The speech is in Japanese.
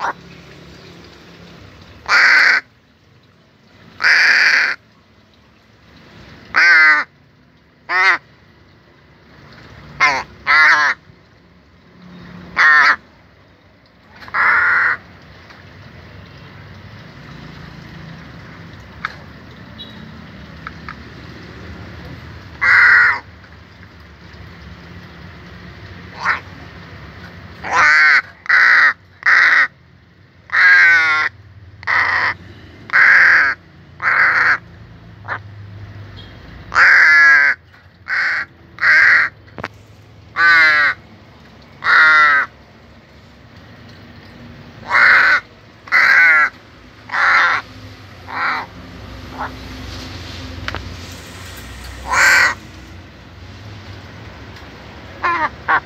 Ah! ah, ah.